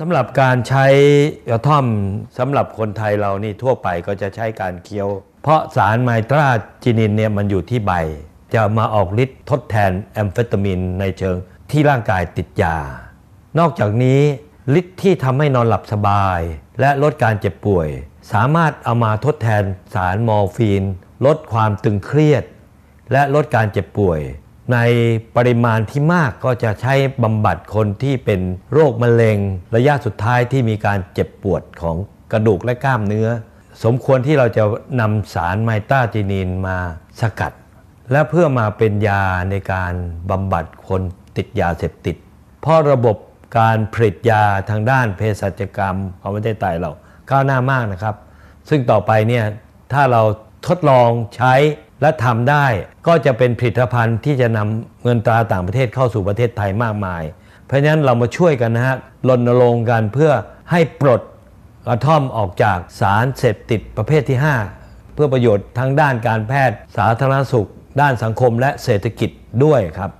สำหรับการใช้กระท่อมสำหรับคนไทยเรานี่ทั่วไปก็จะใช้การเคี้ยว เพราะสารไมตราจินินเนี่ยมันอยู่ที่ใบ จะมาออกฤทธิ์ทดแทนแอมเฟตามินในเชิงที่ร่างกายติดยา นอกจากนี้ฤทธิ์ที่ทำให้นอนหลับสบาย และลดการเจ็บป่วย สามารถเอามาทดแทนสารมอร์ฟีน ลดความตึงเครียด และลดการเจ็บป่วย ในปริมาณที่มากก็จะใช้บำบัดคนที่เป็นโรคมะเร็ง ระยะสุดท้ายที่มีการเจ็บปวดของกระดูกและกล้ามเนื้อ สมควรที่เราจะนำสารไมตาจินีนมาสกัด และเพื่อมาเป็นยาในการบำบัดคนติดยาเสพติด เพราะระบบการผลิตยาทางด้านเภสัชกรรมของประเทศไทยเราก้าวหน้ามากนะครับ ซึ่งต่อไปเนี่ยถ้าเรา ทดลองใช้และทำได้ ก็จะเป็นผลิตภัณฑ์ที่จะนำเงินตราต่างประเทศเข้าสู่ประเทศไทยมากมาย เพราะฉะนั้นเรามาช่วยกันนะฮะรณรงค์กันเพื่อให้ปลดกระท่อมออกจากสารเสพติดประเภทที่ 5 เพื่อประโยชน์ทั้งด้านการแพทย์ สาธารณสุข ด้านสังคมและเศรษฐกิจด้วยครับ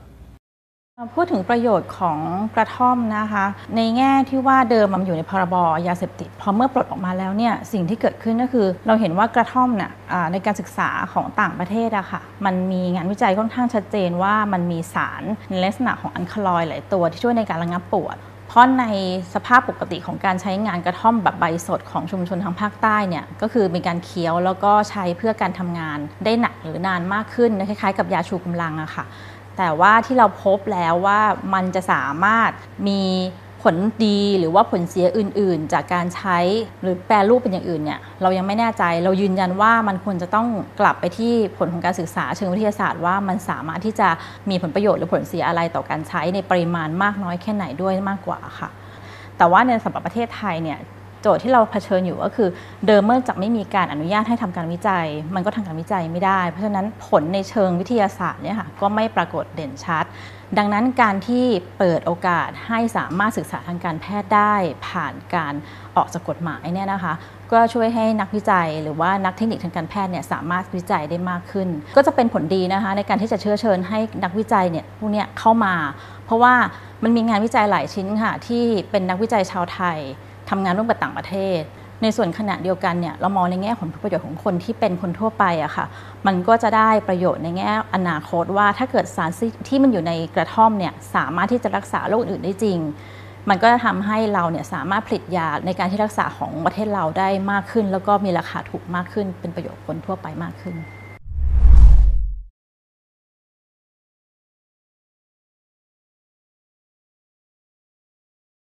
พูดถึงประโยชน์ของกระท่อมนะคะ ในแง่ที่ว่าเดิมมันอยู่ในพรบยาเสพติดพอเมื่อปลดออกมาแล้วเนี่ยสิ่งที่เกิดขึ้นก็คือ เราเห็นว่ากระท่อมน่ะอ่าในการศึกษาของต่างประเทศอะค่ะมันมีงานวิจัยค่อนข้างชัดเจนว่ามันมีสารในลักษณะของอัลคาลอยหลายตัวที่ช่วยในการระงับปวดเพราะในสภาพปกติของการใช้งานกระท่อมแบบใบสดของชุมชนทางภาคใต้เนี่ยก็คือเป็นการเคี้ยวแล้วก็ใช้เพื่อการทำงานได้หนักหรือนานมากขึ้นคล้ายๆ กับยาชูกำลังอะค่ะ แต่ว่าที่เราพบแล้วว่ามันจะสามารถมีผลดีหรือว่าผลเสียอื่น ๆ จากการใช้หรือแปรรูปเป็นอย่างอื่นเนี่ยเรายังไม่แน่ใจเรายืนยันว่ามันควรจะต้องกลับไปที่ผลของการศึกษาเชิงวิทยาศาสตร์ว่ามันสามารถที่จะมีผลประโยชน์หรือผลเสียอะไรต่อการใช้ในปริมาณมากน้อยแค่ไหนด้วยมากกว่าค่ะ แต่ว่าในสำหรับประเทศไทยเนี่ย โจทย์ที่เราเผชิญอยู่ก็คือเดิมเมื่อจากไม่มีการอนุญาตให้ทำการวิจัย มันก็ทำการวิจัยไม่ได้ เพราะฉะนั้นผลในเชิงวิทยาศาสตร์เนี่ยค่ะก็ไม่ปรากฏเด่นชัด ดังนั้นการที่เปิดโอกาสให้สามารถศึกษาทางการแพทย์ได้ผ่านการออกจากกฎหมายเนี่ยนะคะ ก็ช่วยให้นักวิจัยหรือว่านักเทคนิคทางการแพทย์เนี่ยสามารถวิจัยได้มากขึ้น ก็จะเป็นผลดีนะคะในการที่จะเชื้อเชิญให้นักวิจัยเนี่ยพวกเนี้ยเข้ามา เพราะว่ามันมีงานวิจัยหลายชิ้นค่ะที่เป็นนักวิจัยชาวไทย ทำงานร่วมกับต่างประเทศ ในส่วนขณะเดียวกันเนี่ยเรามองในแง่ของผลประโยชน์ของคนที่เป็นคนทั่วไปอะค่ะ มันก็จะได้ประโยชน์ในแง่อนาคตว่าถ้าเกิดสารที่มันอยู่ในกระท่อมเนี่ยสามารถที่จะรักษาโรคอื่นได้จริง มันก็จะทำให้เราเนี่ยสามารถผลิตยาในการที่รักษาของประเทศเราได้มากขึ้น แล้วก็มีราคาถูกมากขึ้น เป็นประโยชน์คนทั่วไปมากขึ้น